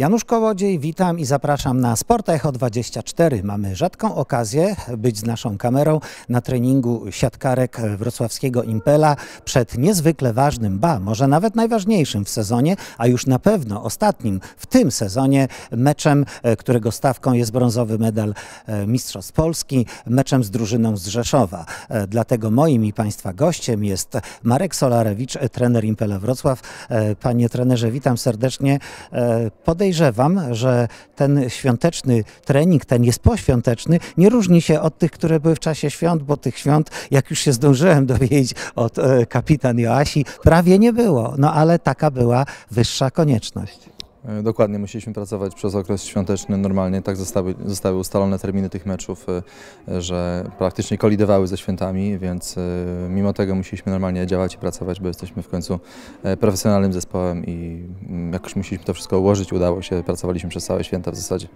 Janusz Kołodziej, witam i zapraszam na Sport Echo 24. Mamy rzadką okazję być z naszą kamerą na treningu siatkarek wrocławskiego Impela przed niezwykle ważnym, ba, może nawet najważniejszym w sezonie, a już na pewno ostatnim w tym sezonie meczem, e, którego stawką jest brązowy medal e, Mistrzostw Polski, meczem z drużyną z Rzeszowa. E, Dlatego moim i Państwa gościem jest Marek Solarewicz, trener Impela Wrocław. Panie trenerze, witam serdecznie. E, Podejrzewam, że ten świąteczny trening, ten jest poświąteczny, nie różni się od tych, które były w czasie świąt, bo tych świąt, jak już się zdążyłem dowiedzieć od e, kapitan Joasi, prawie nie było. No ale taka była wyższa konieczność. E, Dokładnie, musieliśmy pracować przez okres świąteczny normalnie, tak zostały, zostały ustalone terminy tych meczów, e, że praktycznie kolidowały ze świętami, więc e, mimo tego musieliśmy normalnie działać i pracować, bo jesteśmy w końcu profesjonalnym zespołem i mm, jakoś musieliśmy to wszystko ułożyć, udało się, pracowaliśmy przez całe święta w zasadzie.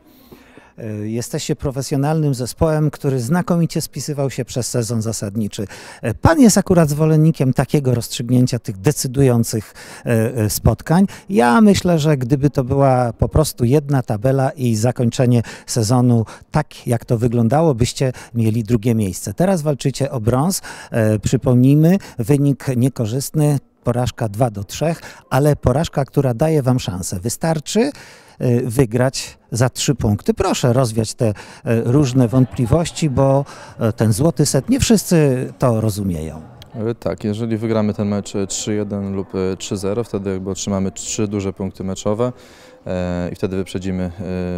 E, Jesteście profesjonalnym zespołem, który znakomicie spisywał się przez sezon zasadniczy. E, Pan jest akurat zwolennikiem takiego rozstrzygnięcia tych decydujących e, spotkań. Ja myślę, że gdyby to była po prostu jedna tabela i zakończenie sezonu tak, jak to wyglądało, byście mieli drugie miejsce. Teraz walczycie o brąz. Przypomnijmy, wynik niekorzystny. Porażka 2 do 3, ale porażka, która daje Wam szansę. Wystarczy y, wygrać za trzy punkty. Proszę rozwiać te y, różne wątpliwości, bo y, ten złoty set nie wszyscy to rozumieją. E, Tak, jeżeli wygramy ten mecz e, 3-1 lub e, 3-0, wtedy jakby otrzymamy trzy duże punkty meczowe e, i wtedy wyprzedzimy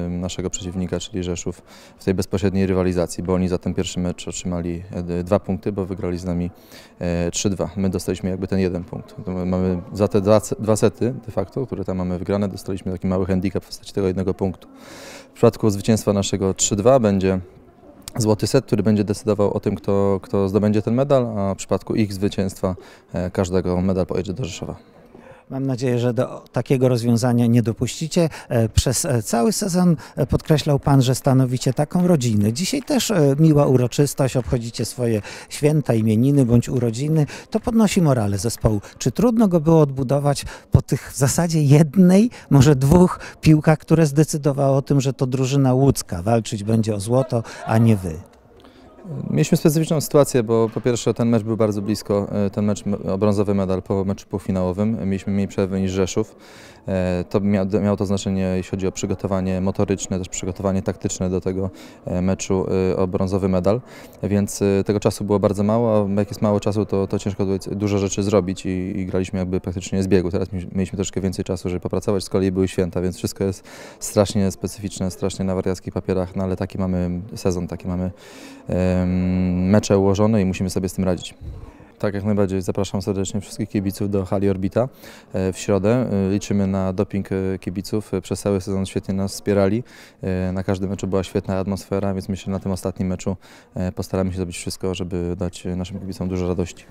e, naszego przeciwnika, czyli Rzeszów, w tej bezpośredniej rywalizacji, bo oni za ten pierwszy mecz otrzymali e, dwa punkty, bo wygrali z nami e, 3-2. My dostaliśmy jakby ten jeden punkt. Mamy za te dwa sety de facto, które tam mamy wygrane, dostaliśmy taki mały handicap w postaci tego jednego punktu. W przypadku zwycięstwa naszego 3-2 będzie złoty set, który będzie decydował o tym, kto, kto zdobędzie ten medal, a w przypadku ich zwycięstwa e, każdego medal pojedzie do Rzeszowa. Mam nadzieję, że do takiego rozwiązania nie dopuścicie. E, Przez e, cały sezon e, podkreślał Pan, że stanowicie taką rodzinę. Dzisiaj też miła uroczystość, obchodzicie swoje święta, imieniny bądź urodziny. To podnosi morale zespołu. Czy trudno go było odbudować po tych w zasadzie jednej, może dwóch piłkach, które zdecydowało o tym, że to drużyna łódzka walczyć będzie o złoto, a nie Wy? Mieliśmy specyficzną sytuację, bo po pierwsze ten mecz był bardzo blisko, e, ten mecz o brązowy medal po meczu półfinałowym. Mieliśmy mniej przerwy niż Rzeszów. E, To mia- miało to znaczenie, jeśli chodzi o przygotowanie motoryczne, też przygotowanie taktyczne do tego e, meczu o brązowy medal, więc tego czasu było bardzo mało, a jak jest mało czasu, to, to ciężko dużo rzeczy zrobić i, i graliśmy jakby praktycznie z biegu. Teraz mi- mieliśmy troszkę więcej czasu, żeby popracować, z kolei były święta, więc wszystko jest strasznie specyficzne, strasznie na wariackich papierach, no ale taki mamy sezon, taki mamy mecze ułożone i musimy sobie z tym radzić. Tak, jak najbardziej zapraszam serdecznie wszystkich kibiców do hali Orbita e, w środę. E, Liczymy na doping e, kibiców. Przez cały sezon świetnie nas wspierali. Na każdym meczu była świetna atmosfera, więc myślę, że na tym ostatnim meczu postaramy się zrobić wszystko, żeby dać naszym kibicom dużo radości.